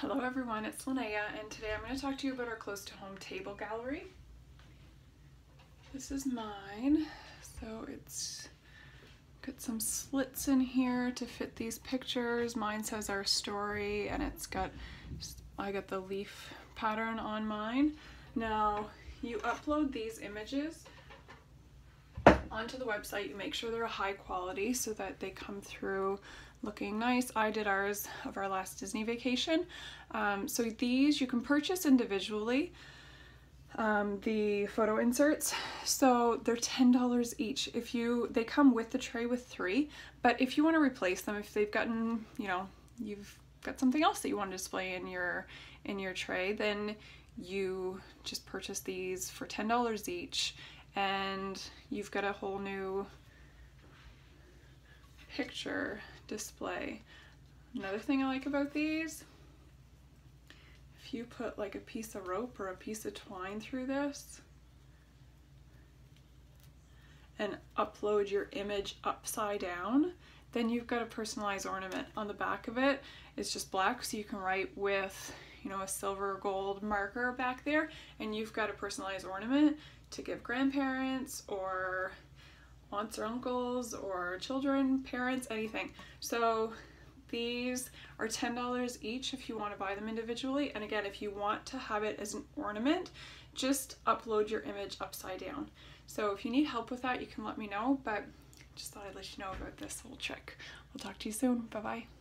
Hello everyone, it's Linnea and today I'm going to talk to you about our close to home table gallery. This is mine, so it's got some slits in here to fit these pictures. Mine says our story and it's got, I got the leaf pattern on mine. Now you upload these images onto the website, you make sure they're a high quality so that they come through looking nice. I did ours of our last Disney vacation. Um, so these you can purchase individually, um, the photo inserts. So they're $10 each. If you, they come with the tray with three, but if you want to replace them, if they've gotten, you know, you've got something else that you want to display in your, in your tray, then you just purchase these for $10 each and you've got a whole new picture display. Another thing I like about these, if you put like a piece of rope or a piece of twine through this and upload your image upside down, then you've got a personalized ornament. On the back of it, it's just black so you can write with you know a silver gold marker back there and you've got a personalized ornament to give grandparents or aunts or uncles or children, parents, anything. So these are $10 each if you want to buy them individually. And again, if you want to have it as an ornament, just upload your image upside down. So if you need help with that, you can let me know, but just thought I'd let you know about this little trick. We'll talk to you soon. Bye-bye.